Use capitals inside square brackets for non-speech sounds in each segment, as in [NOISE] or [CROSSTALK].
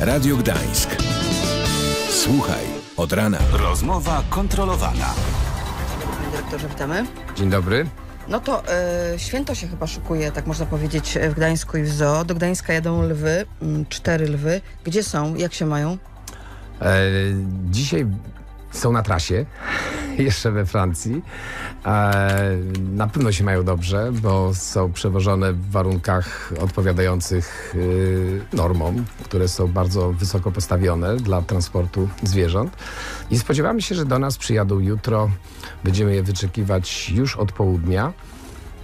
Radio Gdańsk. Słuchaj od rana. Rozmowa kontrolowana. Panie dyrektorze, witamy. Dzień dobry. No to e, święto się chyba szykuje, tak można powiedzieć, w Gdańsku i w Zoo. Do Gdańska jadą lwy, mm, cztery lwy. Gdzie są? Jak się mają? E, dzisiaj są na trasie, [LAUGHS] jeszcze we Francji. E, na pewno się mają dobrze, bo są przewożone w warunkach odpowiadających e, normom, które są bardzo wysoko postawione dla transportu zwierząt. I spodziewamy się, że do nas przyjadą jutro. Będziemy je wyczekiwać już od południa.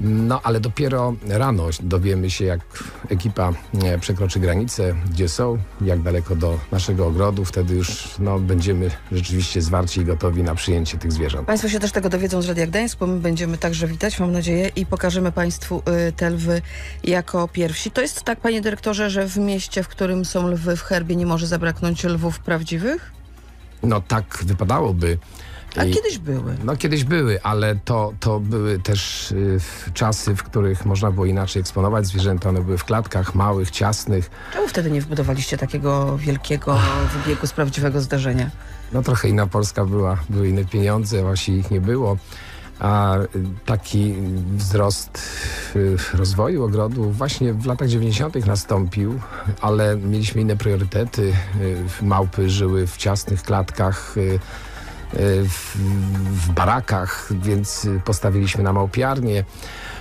No, ale dopiero rano dowiemy się, jak ekipa e, przekroczy granicę, gdzie są, jak daleko do naszego ogrodu. Wtedy już no, będziemy rzeczywiście zwarci i gotowi na przyjęcie tych zwierząt. Państwo się też tego dowiedzą z Radia Gdańsk, bo my będziemy także witać, mam nadzieję, i pokażemy Państwu y, te lwy jako pierwsi. To jest tak, Panie Dyrektorze, że w mieście, w którym są lwy w herbie, nie może zabraknąć lwów prawdziwych? No tak wypadałoby. A I- kiedyś były. No kiedyś były, ale to, to były też y, czasy, w których można było inaczej eksponować zwierzęta. One były w klatkach małych, ciasnych. Czemu wtedy nie wbudowaliście takiego wielkiego wybiegu z prawdziwego zdarzenia? No trochę inna Polska była, były inne pieniądze, właśnie ich nie było. A y, taki wzrost y, rozwoju ogrodu właśnie w latach 90. nastąpił, ale mieliśmy inne priorytety. Y, Małpy żyły w ciasnych klatkach, w, w barakach, więc y, postawiliśmy na małpiarnię.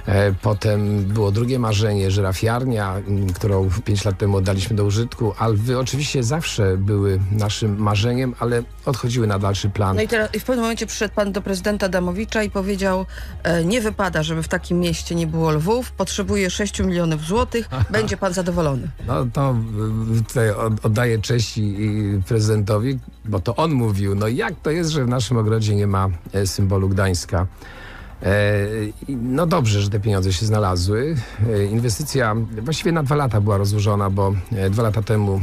E, Potem było drugie marzenie, żyrafiarnia, m, którą 5 lat temu oddaliśmy do użytku, ale lwy oczywiście zawsze były naszym marzeniem, ale odchodziły na dalszy plan. No i, teraz, i w pewnym momencie przyszedł pan do prezydenta Damowicza i powiedział, e, nie wypada, żeby w takim mieście nie było lwów, potrzebuje 6 milionów złotych, [LAUGHS] będzie pan zadowolony. No to y, tutaj od- oddaję cześć i- prezydentowi, bo to on mówił, no jak to jest, że w naszym ogrodzie nie ma e, symbolu Gdańska. E, no dobrze, że te pieniądze się znalazły. E, inwestycja właściwie na dwa lata była rozłożona, bo e, dwa lata temu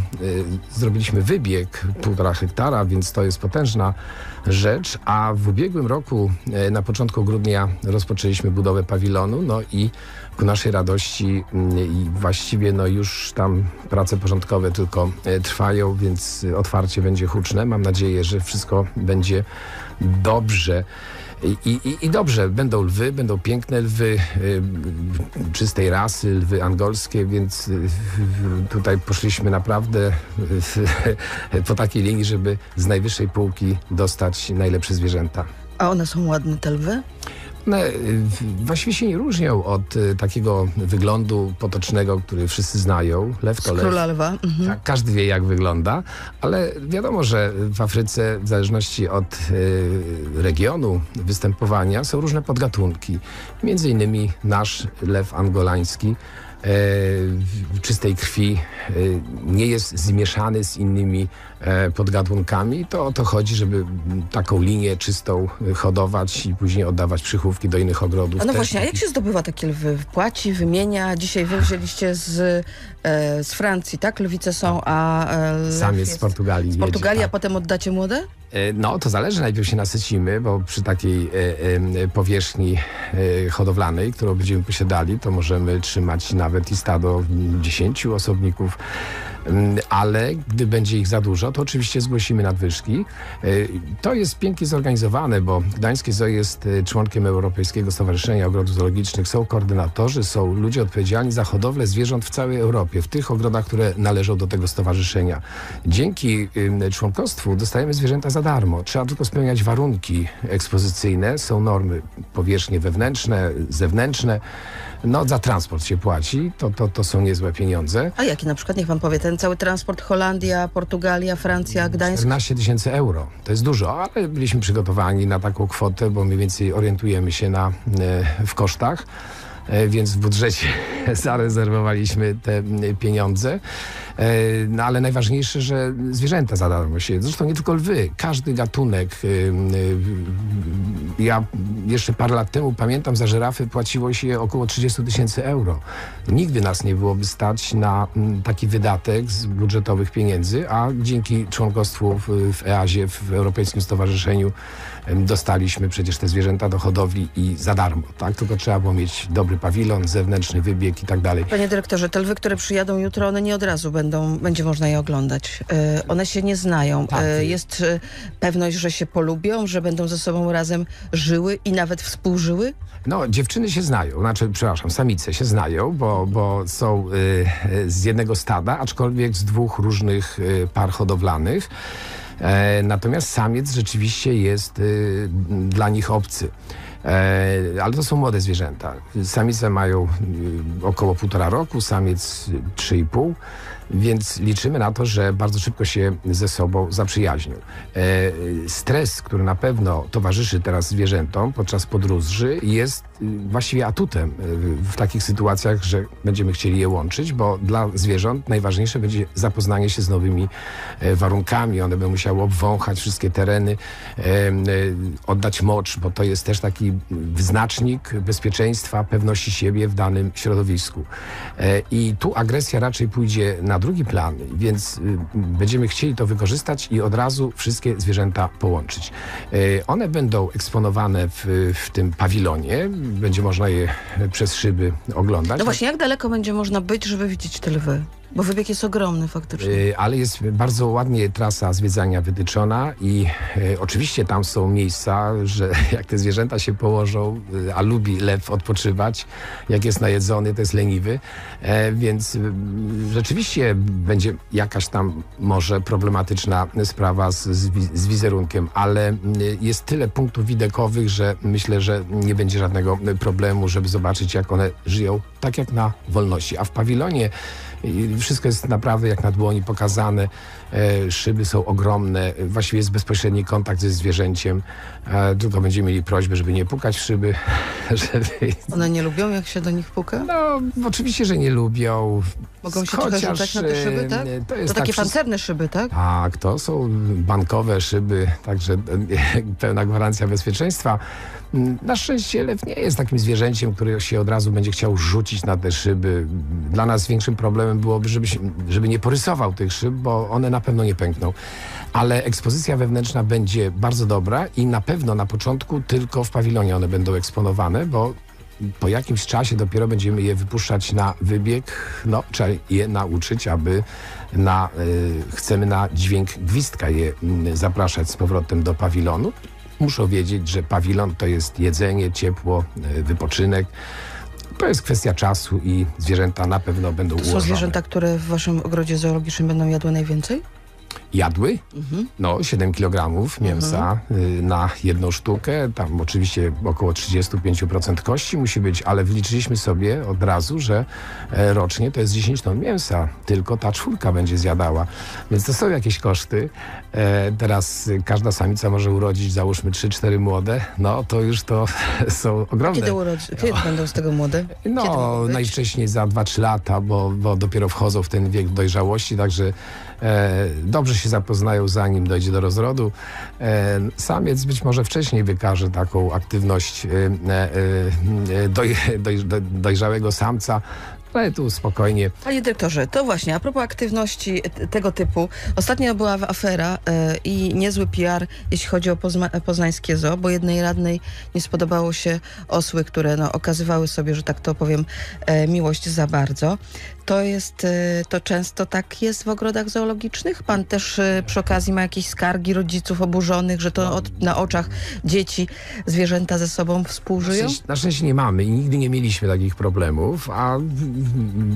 zrobiliśmy wybieg półtora hektara, więc to jest potężna rzecz, a w ubiegłym roku na początku grudnia rozpoczęliśmy budowę pawilonu, no i ku naszej radości mm, właściwie no już tam prace porządkowe tylko trwają, więc otwarcie będzie huczne. Mam nadzieję, że wszystko będzie dobrze. I, i, I dobrze, będą lwy, będą piękne lwy y, czystej rasy, lwy angolskie, więc y, tutaj poszliśmy naprawdę y, po takiej linii, żeby z najwyższej półki dostać najlepsze zwierzęta. A one są ładne, te lwy? One y, właściwie się nie różnią od y, takiego wyglądu potocznego, który wszyscy znają. Lew to lew. króla lwa. Mhm. Tak, każdy wie, jak wygląda, ale wiadomo, że w Afryce, w zależności od y, regionu występowania, są różne podgatunki. Między innymi nasz lew angolański e, czystej krwi e, nie jest zmieszany z innymi e, podgatunkami. To o to chodzi, żeby taką linię czystą e, hodować i później oddawać przychówki do innych ogrodów. A no Też właśnie, a jak się zdobywa takie lwy? Płaci, wymienia? Dzisiaj wy wzięliście z, e, z Francji, tak? Lwice są, a e, lew Sam jest z Portugalii. z jedzie, Portugalii, tak. a potem oddacie młode? E, No, to zależy. Najpierw się nasycimy, bo przy takiej e, e, powierzchni e, hodowlanej, którą będziemy posiadali, to możemy trzymać nawet i stado 10 osobników. Mm, Ale gdy będzie ich za dużo, to oczywiście zgłosimy nadwyżki. E, To jest pięknie zorganizowane, bo Gdańskie Zoo jest e, członkiem Europejskiego Stowarzyszenia Ogrodów Zoologicznych. Są koordynatorzy, są ludzie odpowiedzialni za hodowlę zwierząt w całej Europie, w tych ogrodach, które należą do tego stowarzyszenia. Dzięki ym, członkostwu dostajemy zwierzęta za darmo. Trzeba tylko spełniać warunki ekspozycyjne. Są normy powierzchnie wewnętrzne, zewnętrzne. No, za transport się płaci. To, to, to są niezłe pieniądze. A jaki na przykład, niech pan powie, ten cały transport Holandia, Portugalia, Francja, Gdańsk? 14 tysięcy euro. To jest dużo, ale byliśmy przygotowani na taką kwotę, bo mniej więcej orientujemy się na, e, w kosztach. E, Więc w budżecie [LAUGHS] zarezerwowaliśmy te m, pieniądze. E, No ale najważniejsze, że zwierzęta za darmo się. Zresztą nie tylko lwy, każdy gatunek. Ja jeszcze parę lat temu pamiętam, za żyrafy płaciło się około 30 tysięcy euro. Nigdy nas nie byłoby stać na mm, taki wydatek z budżetowych pieniędzy, a dzięki członkostwu w, w EAzie, w Europejskim Stowarzyszeniu, dostaliśmy przecież te zwierzęta do hodowli i za darmo. Tak? Tylko trzeba było mieć dobry pawilon, zewnętrzny wybieg i tak dalej. Panie dyrektorze, te lwy, które przyjadą jutro, one nie od razu będą, będzie można je oglądać. E, one się nie znają. Tak. E, jest e, pewność, że się polubią, że będą ze sobą razem żyły i nawet współżyły? No, dziewczyny się znają, znaczy, przepraszam, samice się znają, bo, bo są z jednego stada, aczkolwiek z dwóch różnych par hodowlanych. E, natomiast samiec rzeczywiście jest y, dla nich obcy. E, ale to są młode zwierzęta. Samice mają y, około półtora roku, samiec y, trzy i pół. Więc liczymy na to, że bardzo szybko się ze sobą zaprzyjaźnią. E, stres, który na pewno towarzyszy teraz zwierzętom podczas podróży, jest y, właściwie atutem y, w takich sytuacjach, że będziemy chcieli je łączyć, bo dla zwierząt najważniejsze będzie zapoznanie się z nowymi e, warunkami. One będą musiały obwąchać wszystkie tereny, e, oddać mocz, bo to jest też taki wyznacznik bezpieczeństwa, pewności siebie w danym środowisku. I tu agresja raczej pójdzie na drugi plan, więc y, będziemy chcieli to wykorzystać i od razu wszystkie zwierzęta połączyć. E, One będą eksponowane w, w tym pawilonie, będzie można je przez szyby oglądać. No właśnie, jak daleko będzie można być, żeby widzieć te lwy? Bo wybieg jest ogromny faktycznie. Y, ale jest bardzo ładnie trasa zwiedzania wytyczona i y, oczywiście tam są miejsca, że [LAUGHS] jak te zwierzęta się położą, y, a lubi lew odpoczywać, jak jest najedzony, to jest leniwy, e, więc rzeczywiście będzie jakaś tam może problematyczna sprawa z, z, z wizerunkiem, ale jest tyle punktów widokowych, że myślę, że nie będzie żadnego problemu, żeby zobaczyć, jak one żyją tak jak na wolności. A w pawilonie wszystko jest naprawdę jak na dłoni pokazane. E, szyby są ogromne. Właściwie jest bezpośredni kontakt ze zwierzęciem. E, tylko będziemy mieli prośbę, żeby nie pukać w szyby. [LAUGHS] Żeby... One nie lubią, jak się do nich puka? No, oczywiście, że nie lubią. Mogą się trochę Chociaż, rzucać na te szyby, e, tak? To, To takie tak, pancerne szyby, tak? tak, to są bankowe szyby, także [LAUGHS] pełna gwarancja bezpieczeństwa. Na szczęście lew nie jest takim zwierzęciem, który się od razu będzie chciał rzucić na te szyby. Dla nas większym problemem byłoby, żeby, się, żeby nie porysował tych szyb, bo one na pewno nie pękną. Ale ekspozycja wewnętrzna będzie bardzo dobra i na pewno na początku tylko w pawilonie one będą eksponowane, bo po jakimś czasie dopiero będziemy je wypuszczać na wybieg. No, trzeba je nauczyć, aby na, y, chcemy na dźwięk gwizdka je mm, zapraszać z powrotem do pawilonu. Muszą wiedzieć, że pawilon to jest jedzenie, ciepło, y, wypoczynek. To jest kwestia czasu i zwierzęta na pewno będą To są ułożone. zwierzęta, które w waszym ogrodzie zoologicznym będą jadły najwięcej? Jadły? Mhm. No, 7 kg mięsa y, na jedną sztukę. Tam oczywiście około 35% kości musi być, ale wliczyliśmy sobie od razu, że e, rocznie to jest 10 ton mięsa. Tylko ta czwórka będzie zjadała. Więc to są jakieś koszty. E, teraz y, każda samica może urodzić, załóżmy 3-4 młode. No, to już to [LAUGHS] są ogromne. Kiedy, urodzi- kiedy będą z tego młode? Kiedy No, mogą być? najwcześniej za 2-3 lata, bo, bo dopiero wchodzą w ten wiek dojrzałości, także e, dobrze się zapoznają zanim dojdzie do rozrodu. E, samiec być może wcześniej wykaże taką aktywność e, e, doj, doj, doj, dojrzałego samca, tu spokojnie. Panie dyrektorze, to właśnie, a propos aktywności tego typu. Ostatnio była afera e, i niezły PR, jeśli chodzi o Pozna- poznańskie zoo, bo jednej radnej nie spodobało się osły, które no, okazywały sobie, że tak to powiem, e, miłość za bardzo. To jest, e, to często tak jest w ogrodach zoologicznych? Pan też przy okazji ma jakieś skargi rodziców oburzonych, że to od, na oczach dzieci zwierzęta ze sobą Na współżyją? szczęście, na szczęście nie mamy i nigdy nie mieliśmy takich problemów, a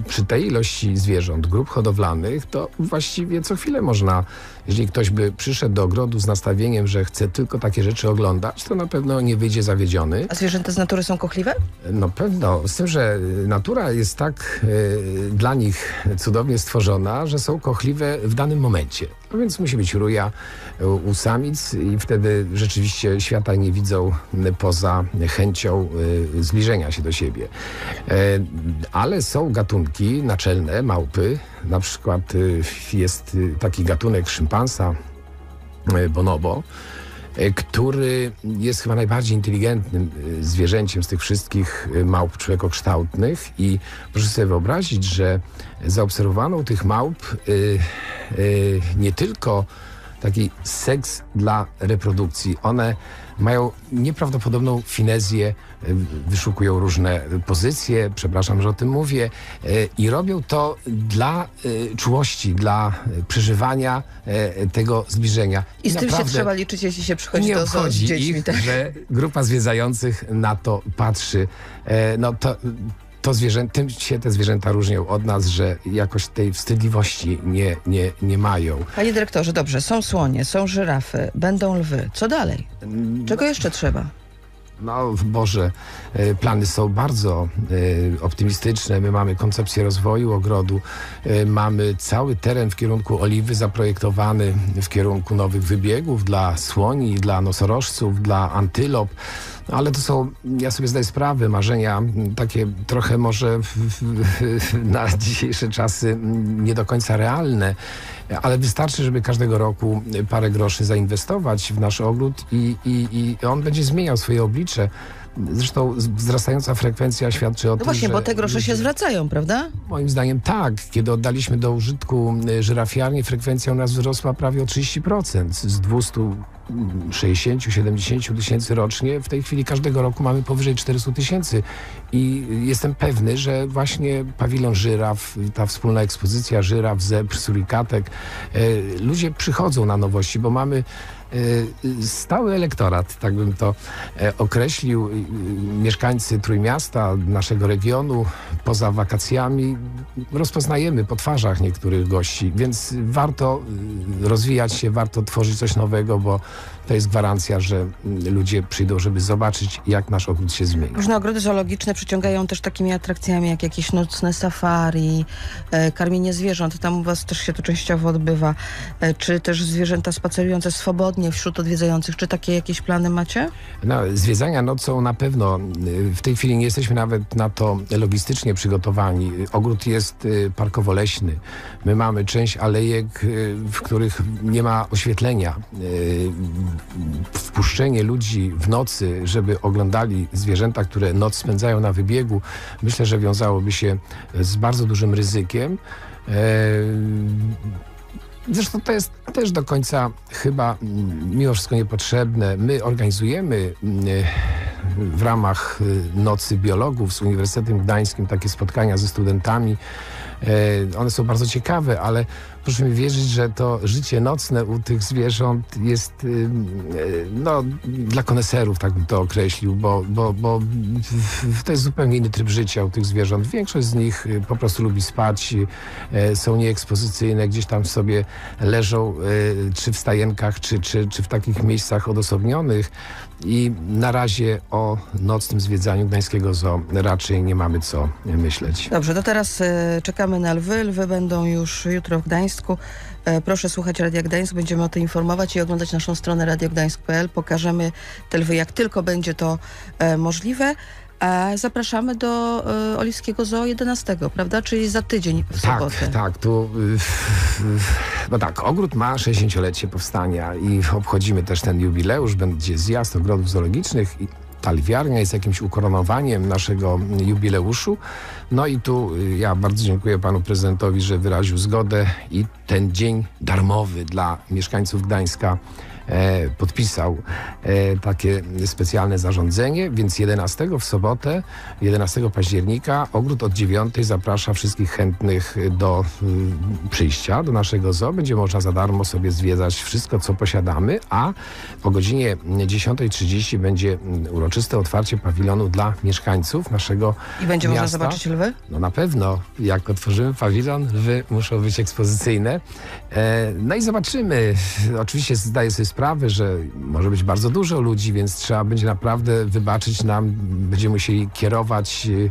przy tej ilości zwierząt, grup hodowlanych, to właściwie co chwilę można, jeżeli ktoś by przyszedł do ogrodu z nastawieniem, że chce tylko takie rzeczy oglądać, to na pewno nie wyjdzie zawiedziony. A zwierzęta z natury są kochliwe? No pewno, z tym, że natura jest tak e, dla nich cudownie stworzona, że są kochliwe w danym momencie. No więc musi być ruja e, u samic i wtedy rzeczywiście świata nie widzą poza chęcią e, zbliżenia się do siebie. E, ale są gatunki naczelne, małpy. Na przykład jest taki gatunek szympansa bonobo, który jest chyba najbardziej inteligentnym e, zwierzęciem z tych wszystkich e, małp człowiekokształtnych i proszę sobie wyobrazić, że zaobserwowano u tych małp e, e, nie tylko taki seks dla reprodukcji. One mają nieprawdopodobną finezję, wyszukują różne pozycje, przepraszam, że o tym mówię, y, i robią to dla y, czułości, dla przeżywania y, tego zbliżenia. I z tym się trzeba liczyć, jeśli się przychodzi nie do zoo z dziećmi. ich, tak? że grupa zwiedzających na to patrzy. E, no to, to zwierzę, tym się te zwierzęta różnią od nas, że jakoś tej wstydliwości nie, nie, nie mają. Panie dyrektorze, dobrze, są słonie, są żyrafy, będą lwy. Co dalej? Czego jeszcze trzeba? No Boże, e, plany są bardzo e, optymistyczne. My mamy koncepcję rozwoju ogrodu, e, mamy cały teren w kierunku oliwy zaprojektowany w kierunku nowych wybiegów dla słoni, dla nosorożców, dla antylop. Ale to są, ja sobie zdaję sprawę, marzenia takie trochę może w, w, na dzisiejsze czasy nie do końca realne, ale wystarczy, żeby każdego roku parę groszy zainwestować w nasz ogród i, i, i on będzie zmieniał swoje oblicze. Zresztą wzrastająca frekwencja świadczy o No tym, właśnie, że bo te grosze się zwracają, prawda? Moim zdaniem tak. Kiedy oddaliśmy do użytku y, żyrafiarnię, frekwencja u nas wzrosła prawie o 30%. Z 260-70 tysięcy rocznie. W tej chwili każdego roku mamy powyżej 400 tysięcy. I jestem pewny, że właśnie pawilon żyraf, ta wspólna ekspozycja żyraf, zebr, surikatek, y, ludzie przychodzą na nowości, bo mamy y, stały elektorat, tak bym to określił. Mieszkańcy Trójmiasta, naszego regionu, poza wakacjami rozpoznajemy po twarzach niektórych gości, więc warto y, rozwijać się, warto tworzyć coś nowego, bo to jest gwarancja, że ludzie przyjdą, żeby zobaczyć, jak nasz ogród się zmieni. Różne ogrody zoologiczne przyciągają też takimi atrakcjami, jak jakieś nocne safari, e, karmienie zwierząt. Tam u was też się to częściowo odbywa. E, czy też zwierzęta spacerujące swobodnie wśród odwiedzających. Czy takie jakieś plany macie? No, zwiedzania nocą na pewno. y, W tej chwili nie jesteśmy nawet na to logistycznie przygotowani. Ogród jest parkowo-leśny. My mamy część alejek, w których nie ma oświetlenia. Wpuszczenie ludzi w nocy, żeby oglądali zwierzęta, które noc spędzają na wybiegu, myślę, że wiązałoby się z bardzo dużym ryzykiem. E, Zresztą to jest też do końca chyba mm, mimo wszystko niepotrzebne. My organizujemy mm, w ramach y, Nocy Biologów z Uniwersytetem Gdańskim takie spotkania ze studentami. E, One są bardzo ciekawe, ale proszę mi wierzyć, że to życie nocne u tych zwierząt jest y, y, no, dla koneserów, tak bym to określił, bo, bo, bo to jest zupełnie inny tryb życia u tych zwierząt. Większość z nich y, po prostu lubi spać, są nieekspozycyjne, gdzieś tam sobie leżą, czy w stajenkach, czy, czy, czy w takich miejscach odosobnionych. I na razie o nocnym zwiedzaniu Gdańskiego Zoo raczej nie mamy co myśleć. Dobrze, to teraz czekamy na lwy. Lwy będą już jutro w Gdańsku. E, proszę słuchać Radia Gdańsk, będziemy o tym informować i oglądać naszą stronę radiogdańsk.pl. Pokażemy te lwy, jak tylko będzie to e, możliwe. A zapraszamy do e, Oliwskiego Zoo 11, prawda? Czyli za tydzień w Tak, sobotę. tak, tu y, no tak, ogród ma 60-lecie powstania i obchodzimy też ten jubileusz, będzie zjazd ogrodów zoologicznych i ta lwiarnia jest jakimś ukoronowaniem naszego jubileuszu. No i tu y, ja bardzo dziękuję panu prezydentowi, że wyraził zgodę i ten dzień darmowy dla mieszkańców Gdańska e, podpisał e, takie specjalne zarządzenie, więc 11 w sobotę, 11 października, ogród od 9 zaprasza wszystkich chętnych do y, przyjścia do naszego zoo. Będzie można za darmo sobie zwiedzać wszystko, co posiadamy, a o godzinie 10.30 będzie mm, uroczyste otwarcie pawilonu dla mieszkańców naszego I będzie miasta. można zobaczyć lwy? No na pewno, jak otworzymy pawilon, lwy muszą być ekspozycyjne. E, no i zobaczymy. Oczywiście zdaję sobie sprawę, że może być bardzo dużo ludzi, więc trzeba będzie naprawdę wybaczyć nam, będziemy musieli kierować e, tym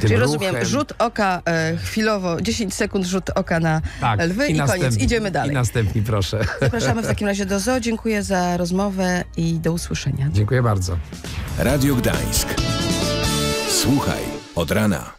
Czyli ruchem. rozumiem, rzut oka e, chwilowo, 10 sekund rzut oka na tak, lwy i, koniec. następni- Idziemy dalej. I następni, proszę. Zapraszamy w takim razie do zoo. Dziękuję za rozmowę i do usłyszenia. Dziękuję bardzo. Radio Gdańsk. Słuchaj od rana.